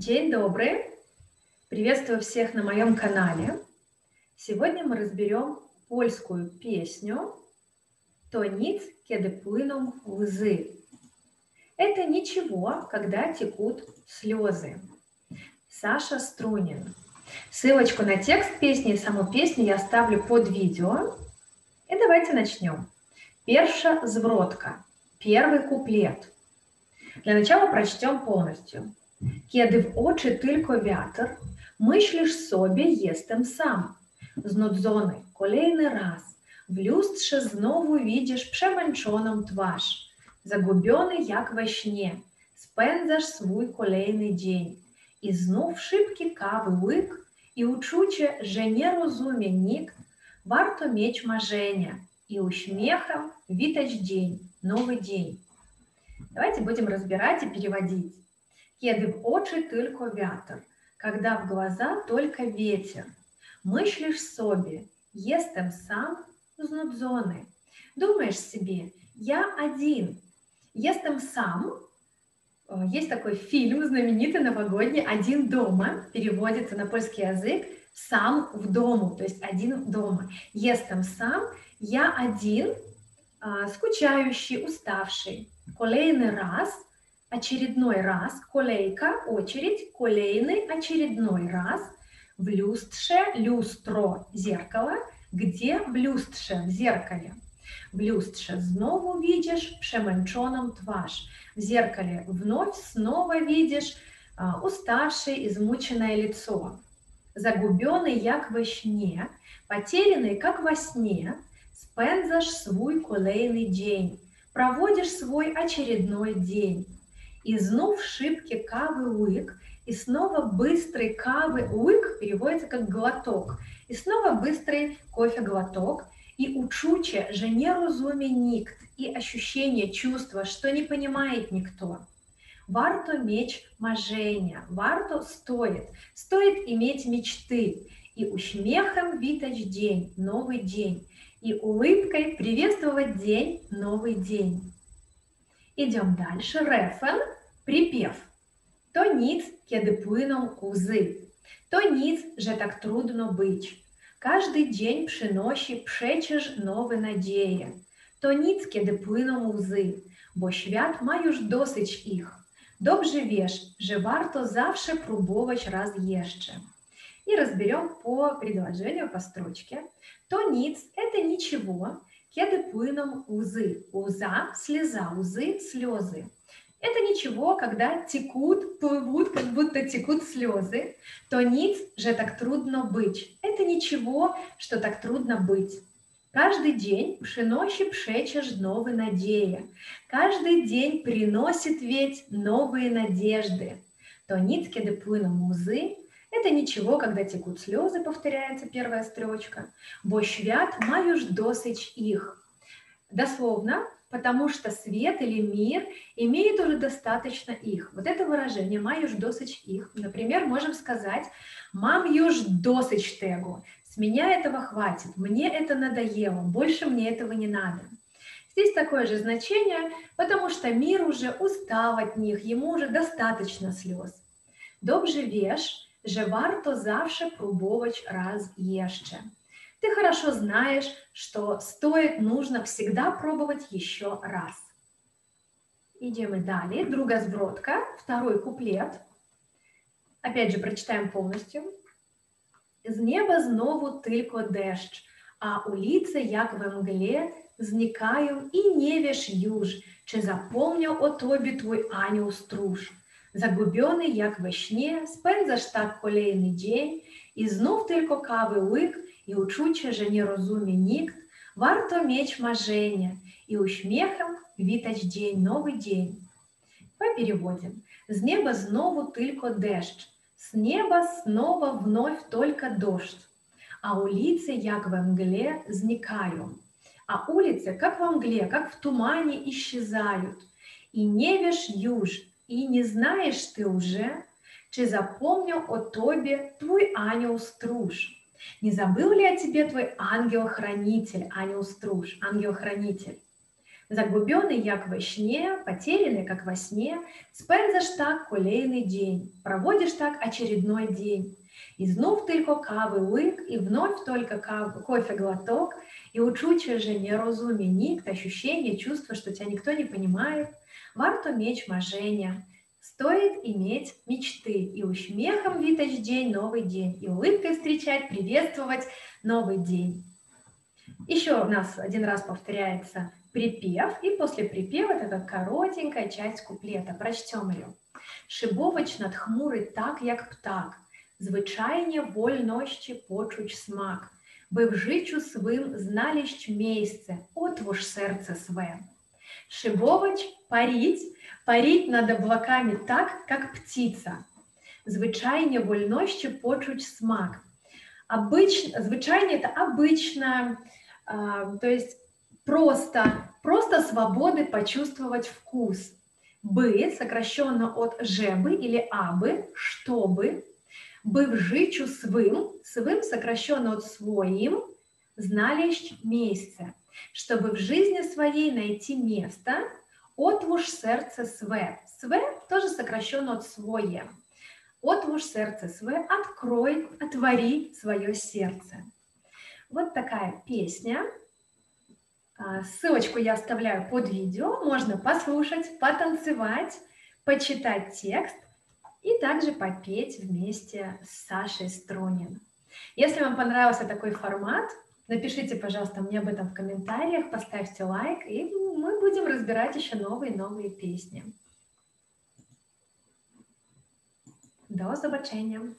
День добрый! Приветствую всех на моем канале. Сегодня мы разберем польскую песню «То ниц, кеды пłyną лзы». Это ничего, когда текут слезы. Саша Струнин. Ссылочку на текст песни и саму песню я оставлю под видео. И давайте начнем. Перша звротка. Первый куплет. Для начала прочтем полностью. Kiedy w oczy tylko wiatr, myślisz sobie, jestem sam. Znudzony kolejny raz, w lustrze znowu widzisz przemęczoną twarz. Zagubiony jak we śnie, spędzasz swój kolejny dzień. I znów szybki kawy łyk i uczucie, że nie rozumie nikt, warto mieć marzenia и uśmiechem witać dzień, новый день. Давайте будем разбирать и переводить. Kiedy в очи только ветер, когда в глаза только ветер. Myślisz sobie, jestem сам знудзоны. Думаешь себе, я один, jestem сам. Есть такой фильм знаменитый новогодний «Один дома», переводится на польский язык «сам в дому», то есть «один дома». Jestem сам, я один, скучающий, уставший. Kolejny раз – очередной раз, колейка, очередь, колейный, очередной раз, в люстре, люстро, зеркало, где в люстре, в зеркале. В люстре снова видишь przemęczoną twarz. В зеркале вновь снова видишь а, уставшее, измученное лицо. Загубенный, як во сне, потерянный, как во сне, спензаш свой колейный день, проводишь свой очередной день. И знов шибки кавы уик, и снова быстрый кавы уик переводится как глоток, и снова быстрый кофе глоток, и учуче же не розуме никт, и ощущение, чувства, что не понимает никто. Варто меч мажения, варто стоит, стоит иметь мечты, и усмехом витач день, новый день, и улыбкой приветствовать день, новый день. Идем дальше. Рефен, припев. To nic, kiedy płyną łzy. To nic, że tak trudno być. Każdy dzień przynosi przecież nowe nadzieje. To nic, kiedy płyną łzy, bo świat ma już dosyć ich. Dobrze wiesz, że warto zawsze próbować raz jeszcze. И разберем по предложению, по строчке. То ниц – это ничего, Кеды пыном узы. Уза – слеза, узы – слезы. Это ничего, когда текут, плывут, как будто текут слезы. То ниц же так трудно быть. Это ничего, что так трудно быть. Каждый день приносит пшечешь новые надеи. Каждый день приносит ведь новые надежды. То ниц кеды плыном узы, это ничего, когда текут слезы, повторяется первая строчка. Бо свят маюш досыч их. Дословно, потому что свет или мир имеет уже достаточно их. Вот это выражение «маюш досыч их». Например, можем сказать «мам юж досыч тегу». С меня этого хватит, мне это надоело, больше мне этого не надо. Здесь такое же значение, потому что мир уже устал от них, ему уже достаточно слез. Добже веш, że warto zawsze próbować raz jeszcze. Ты хорошо знаешь, что стоит, нужно всегда пробовать еще раз. Идем далее. Другая сбродка, второй куплет. Опять же, прочитаем полностью. З неба знову тільки дощ, а улицы, як в мгле, зникаю і не віш юж, чи запомнив о тобі твой ангел струж. Загублений, як сні, спензаш так kolejny dzień, і знов tylko kawy łyk, i uczucie, że nie rozumie nikt, warto mieć marzenia и uśmiechem witać dzień, nowy dzień. По переводе. С неба снова только дождь, с неба снова вновь только дождь, а улицы, як в мгле, зникают. А улицы, как в мгле, как в тумане, исчезают. И не вешь юж, и не знаешь ты уже, чи запомнил о тобе твой ангел-струж. Не забыл ли о тебе твой ангел-хранитель, ангел-струж, ангел-хранитель? Загубленный, як во сне, потерянный, как во сне, Спędzasz так колейный день, проводишь так очередной день. И знов только кавы лык, и вновь только кав... кофе глоток, и учуче же неразуме никт, ощущение, чувство, что тебя никто не понимает. Варто меч мажения, стоит иметь мечты, и усмехом витать день, новый день, и улыбкой встречать, приветствовать новый день. Еще у нас один раз повторяется припев, и после припева такая коротенькая часть куплета. Прочтем ее. Шибович над хмурий так, як птак, звичайні вольнощі почуч смак, би в жичу свим зналіщ місце, отвуж серце све. Шибович парить, парить над облаками так, как птица. Звичайні вольнощі почуч смак. Обыч, звичайно, это обычно, а, то есть просто, просто свободы почувствовать вкус. Бы сокращенно от жебы или абы, чтобы, быв жичу свым, свым сокращенно от своим, зналищ месяца, чтобы в жизни своей найти место, отвуж сердце све. Све тоже сокращенно от свое. Отвуж сердце све, открой, отвори свое сердце. Вот такая песня. А, ссылочку я оставляю под видео. Можно послушать, потанцевать, почитать текст и также попеть вместе с Сашей Стронин. Если вам понравился такой формат, напишите, пожалуйста, мне об этом в комментариях, поставьте лайк, и мы будем разбирать еще новые-новые песни. До побачення!